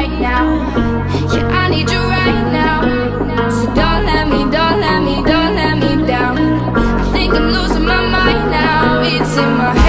right now. Yeah, I need you right now. So don't let me, don't let me, don't let me down. I think I'm losing my mind now. It's in my